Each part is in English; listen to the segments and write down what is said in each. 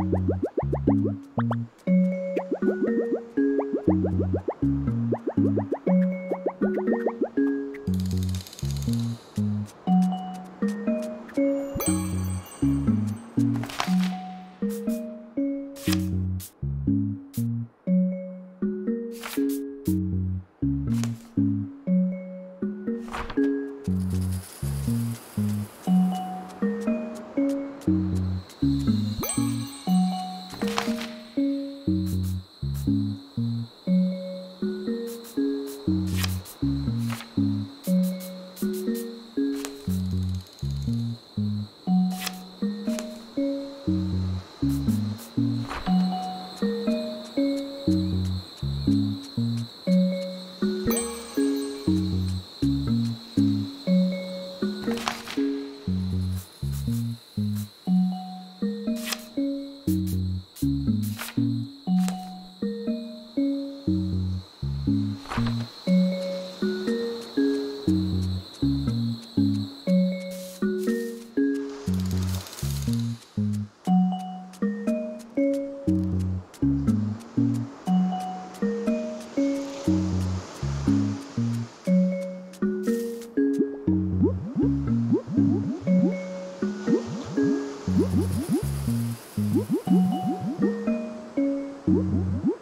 you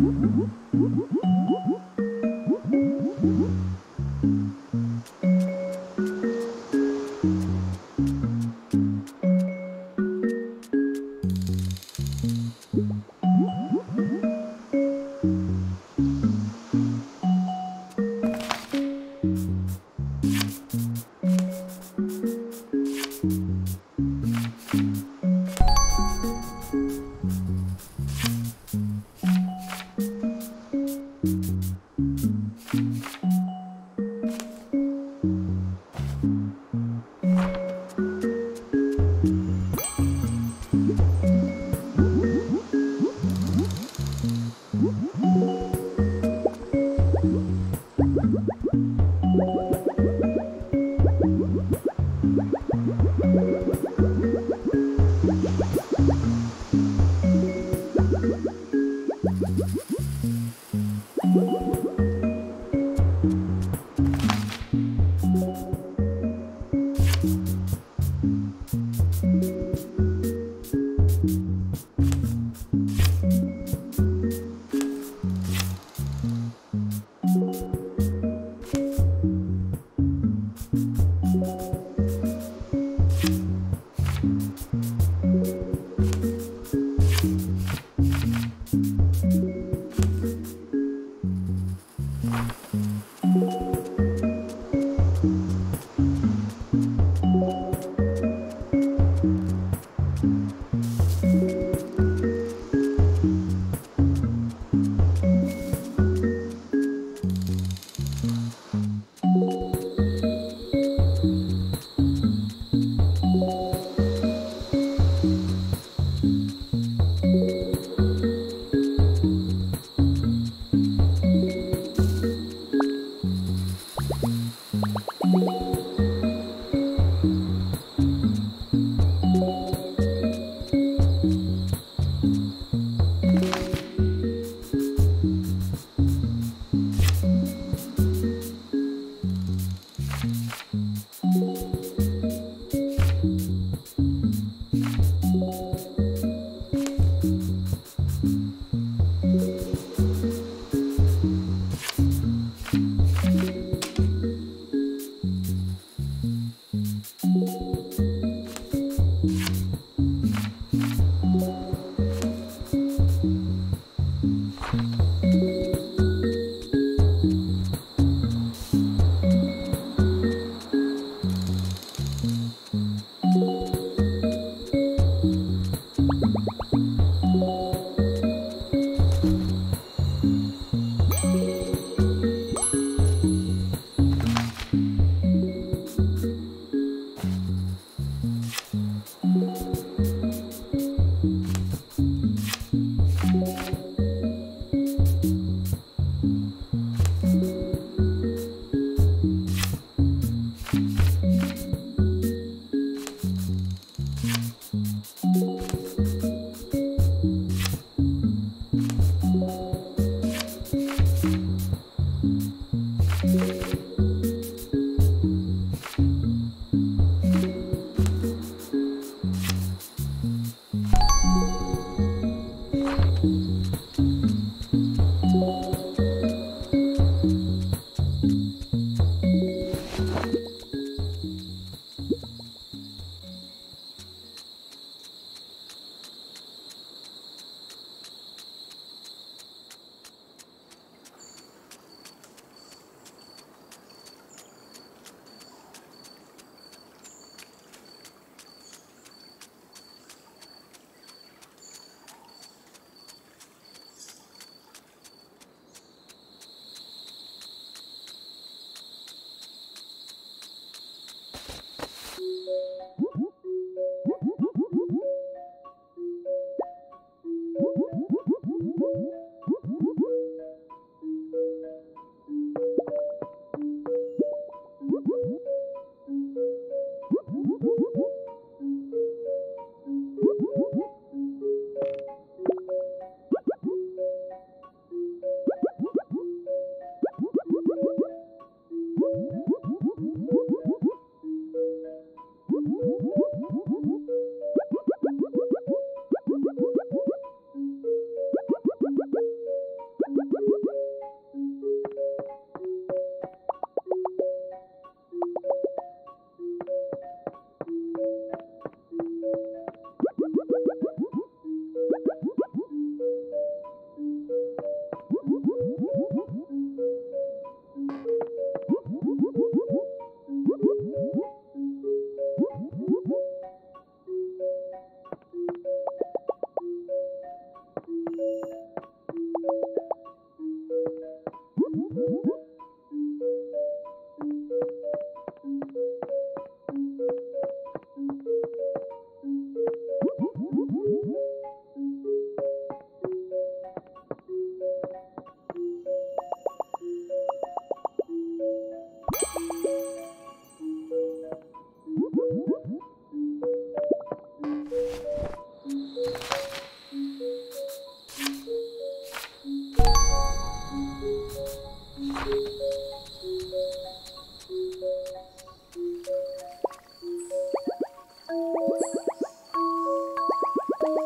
Woo-hoo-hoo! うん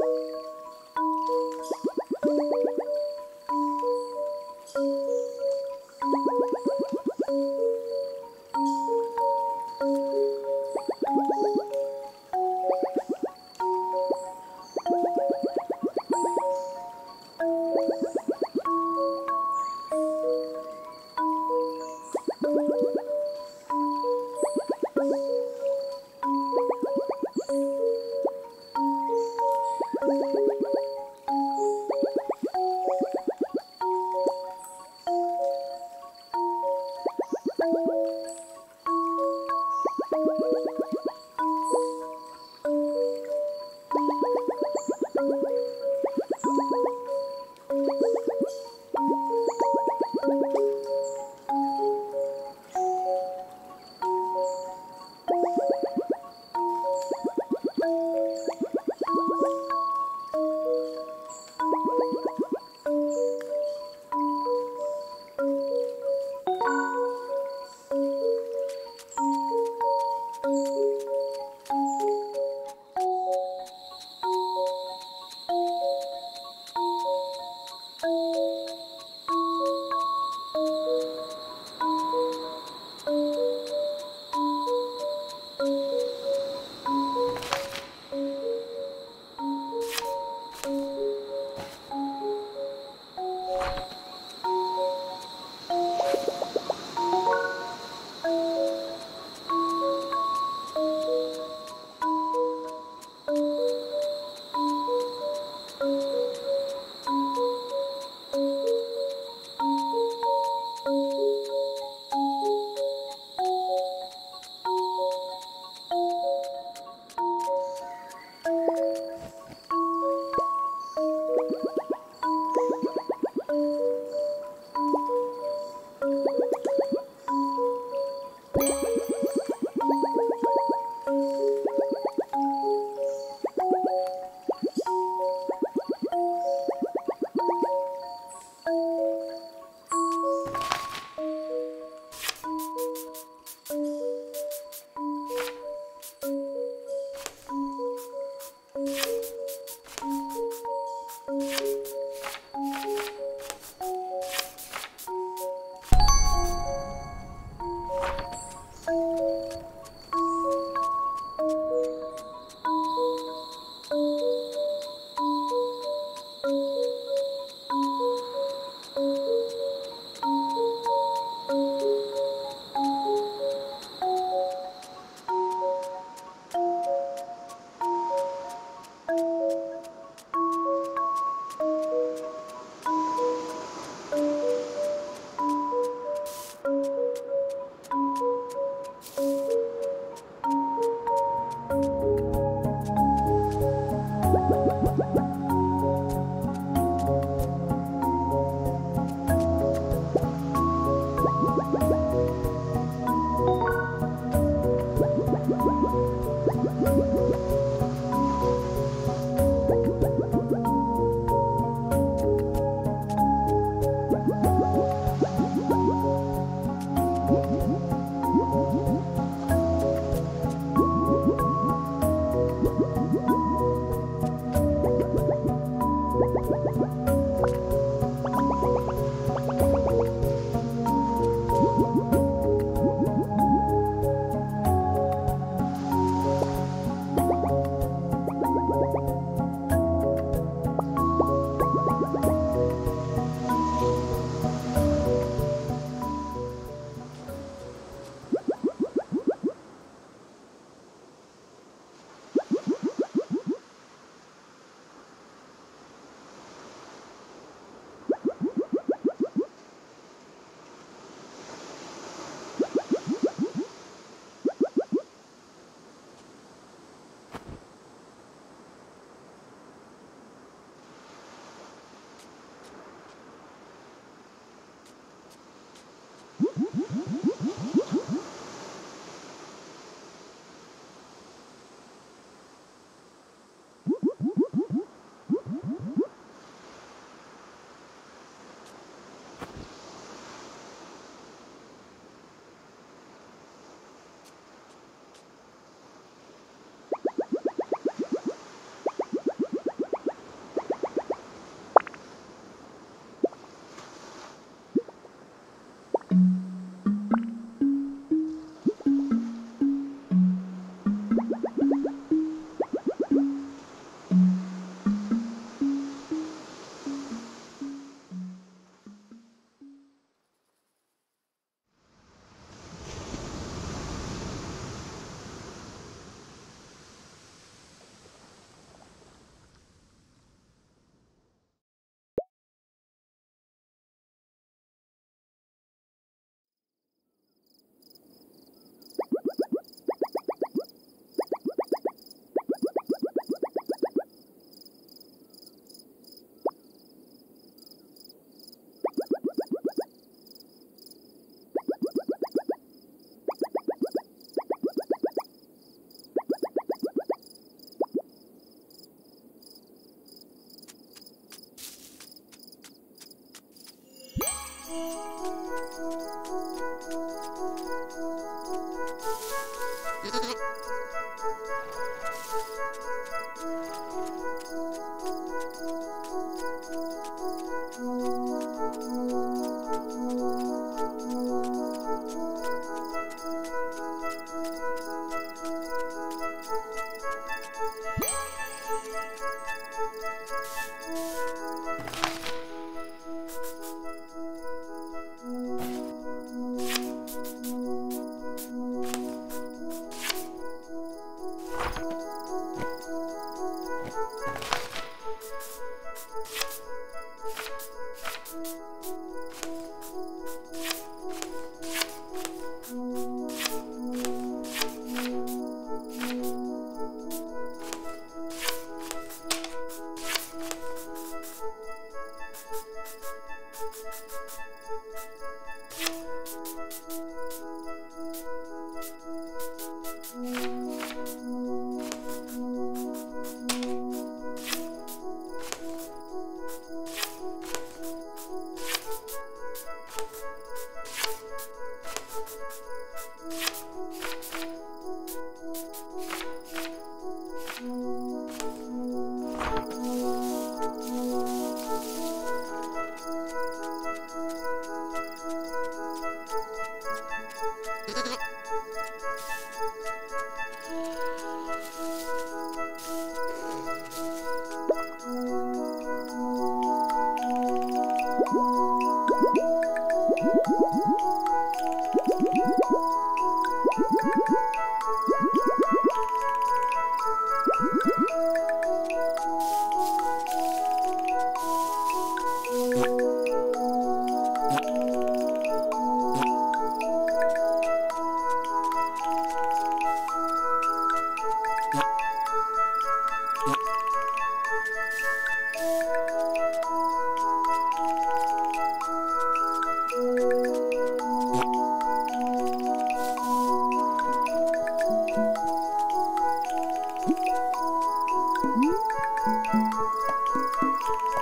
you.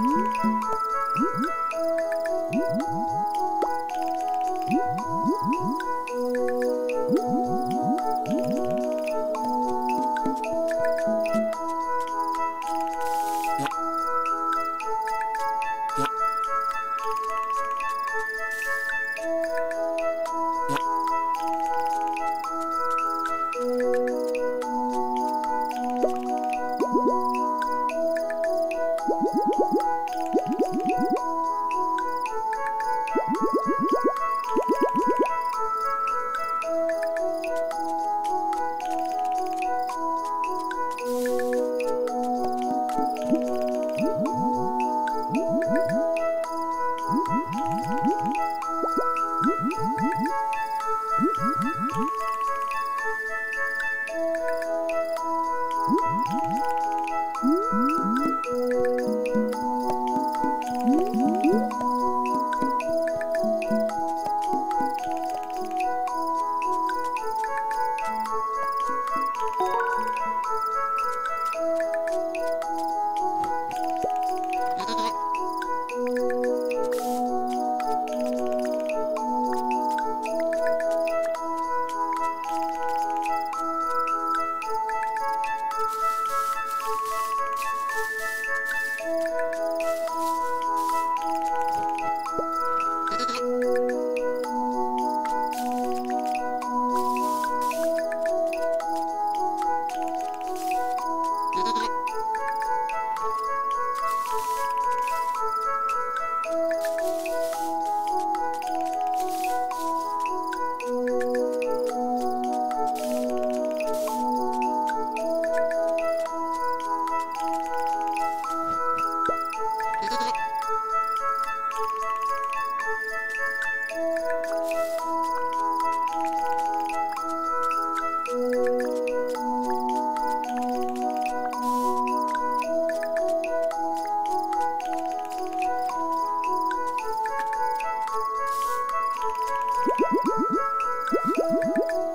Hmm? Thank you.